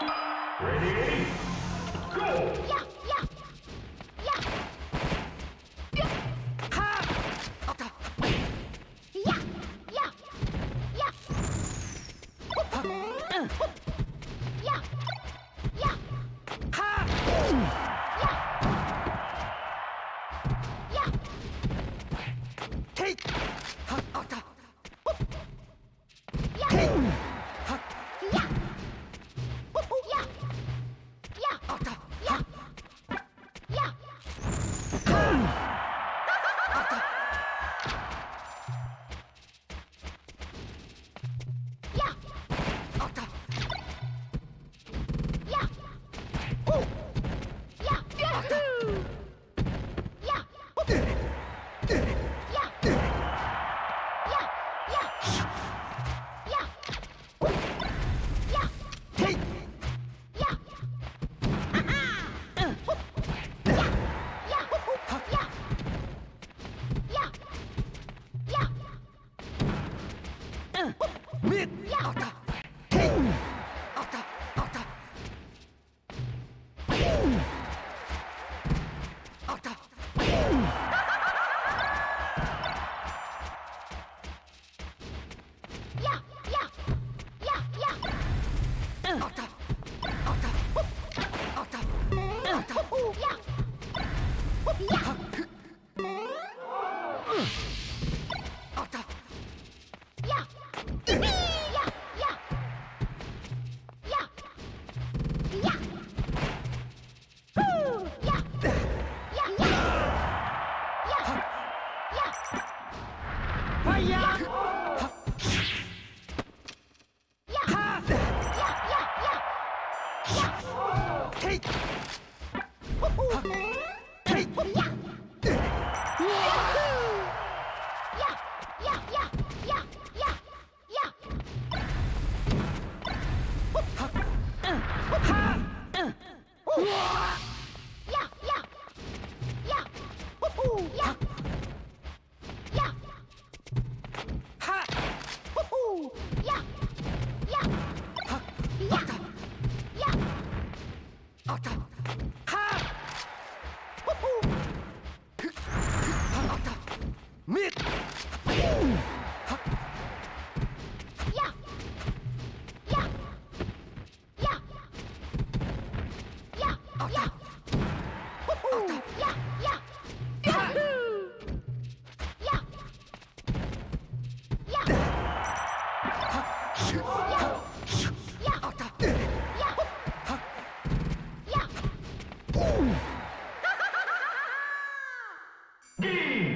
Oh! Come 嗯！灭！啊哒！嘿！ 呀！WHAT?! Yeah. Mm.